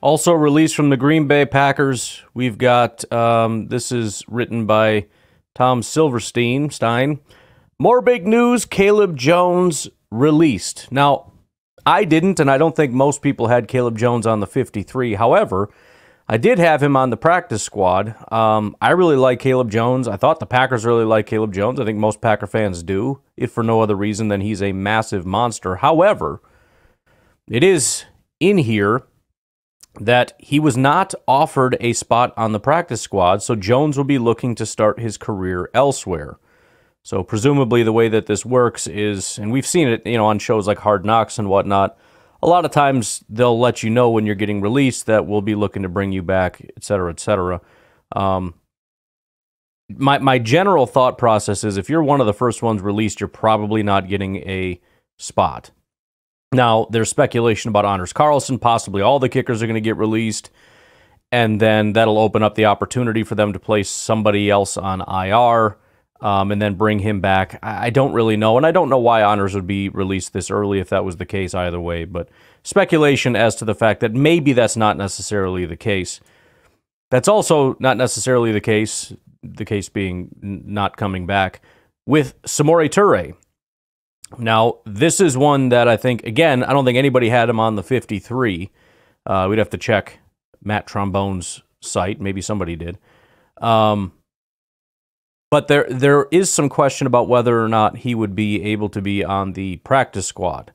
Also released from the Green Bay Packers, we've got um, this is written by Tom Silverstein. Stein. More big news: Caleb Jones released. Now, I didn't, and I don't think most people had Caleb Jones on the 53. However, I did have him on the practice squad. Um, I really like Caleb Jones. I thought the Packers really like Caleb Jones. I think most Packer fans do, if for no other reason than he's a massive monster. However, it is in here that he was not offered a spot on the practice squad, so Jones will be looking to start his career elsewhere. So presumably the way that this works is, and we've seen it, you know, on shows like Hard Knocks and whatnot. A lot of times they'll let you know when you're getting released that we'll be looking to bring you back, et cetera, et cetera. Um, my my general thought process is if you're one of the first ones released, you're probably not getting a spot. Now, there's speculation about Anders Carlson. Possibly all the kickers are going to get released. And then that'll open up the opportunity for them to place somebody else on IR um, and then bring him back. I, don't really know. And I don't know why Anders would be released this early if that was the case either way. But speculation as to the fact that maybe that's not necessarily the case. That's also not necessarily the case, the case being not coming back, with Samori Toure. Now, this is one that I think, again, I don't think anybody had him on the 53. Uh, we'd have to check Matt Trombone's site. Maybe somebody did. Um, but there there is some question about whether or not he would be able to be on the practice squad.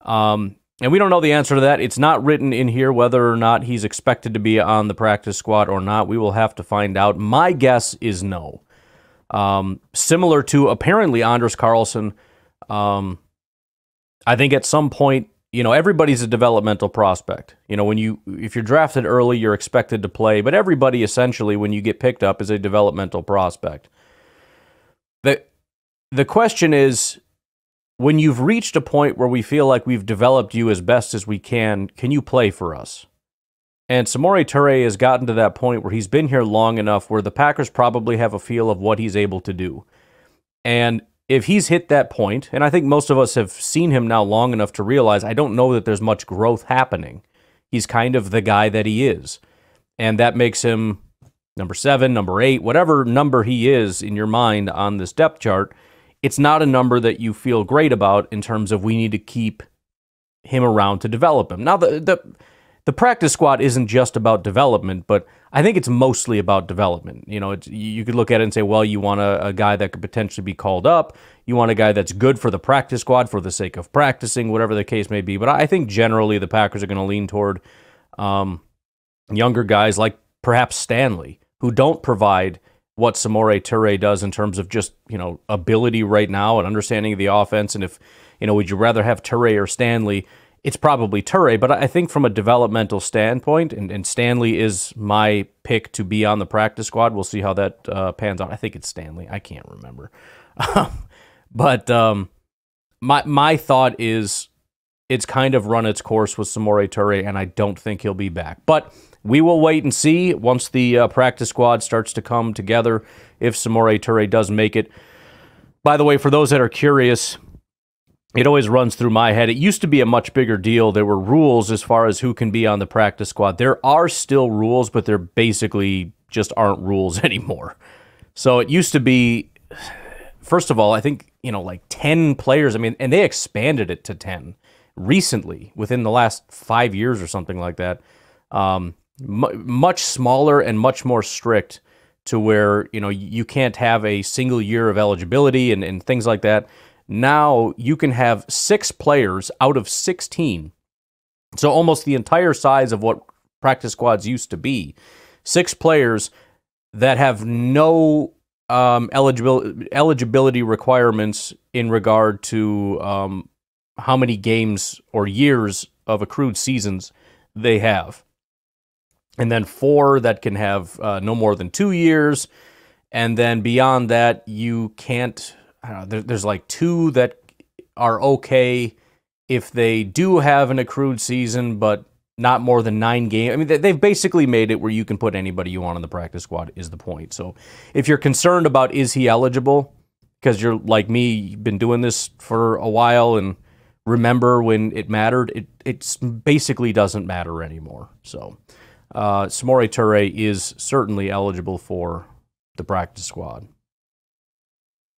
Um, and we don't know the answer to that. It's not written in here whether or not he's expected to be on the practice squad or not. We will have to find out. My guess is no. Um, similar to apparently Anders Carlson um, I think at some point, you know, everybody's a developmental prospect. You know, when you if you're drafted early, you're expected to play, but everybody essentially when you get picked up is a developmental prospect. The the question is when you've reached a point where we feel like we've developed you as best as we can, can you play for us? And Samori Toure has gotten to that point where he's been here long enough where the Packers probably have a feel of what he's able to do. And if he's hit that point, and I think most of us have seen him now long enough to realize I don't know that there's much growth happening. He's kind of the guy that he is. And that makes him number seven, number eight, whatever number he is in your mind on this depth chart. It's not a number that you feel great about in terms of we need to keep him around to develop him. Now, the, the the practice squad isn't just about development, but I think it's mostly about development. You know, you could look at it and say, well, you want a, a, guy that could potentially be called up. You want a guy that's good for the practice squad for the sake of practicing, whatever the case may be. But I think generally the Packers are going to lean toward um, younger guys like perhaps Stanley, who don't provide what Samori Toure does in terms of just, you know, ability right now and understanding of the offense. And if, you know, would you rather have Toure or Stanley? It's probably Toure. but I think from a developmental standpoint, and, and, Stanley is my pick to be on the practice squad. We'll see how that uh, pans out. I think it's Stanley. I can't remember. but um, my my thought is it's kind of run its course with Samori Toure, and I don't think he'll be back. But we will wait and see once the uh, practice squad starts to come together if Samori Toure does make it. By the way, for those that are curious, it always runs through my head. It used to be a much bigger deal. There were rules as far as who can be on the practice squad. There are still rules, but they're basically just aren't rules anymore. So it used to be, first of all, I think, you know, like 10 players. I mean, and they expanded it to 10 recently within the last five years or something like that. Um, much smaller and much more strict to where, you know, you can't have a single year of eligibility and, and things like that. Now you can have six players out of 16. So almost the entire size of what practice squads used to be. Six players that have no um, eligibility eligibility requirements in regard to um, how many games or years of accrued seasons they have, and then four that can have uh, no more than two years, and then beyond that you can't Don't know, there, there's like two that are okay if they do have an accrued season, but not more than nine games. I mean, they've basically made it where you can put anybody you want on the practice squad, is the point. So if you're concerned about is he eligible, because you're like me, you've been doing this for a while and remember when it mattered, it it's basically doesn't matter anymore. So, uh, Samori is certainly eligible for the practice squad.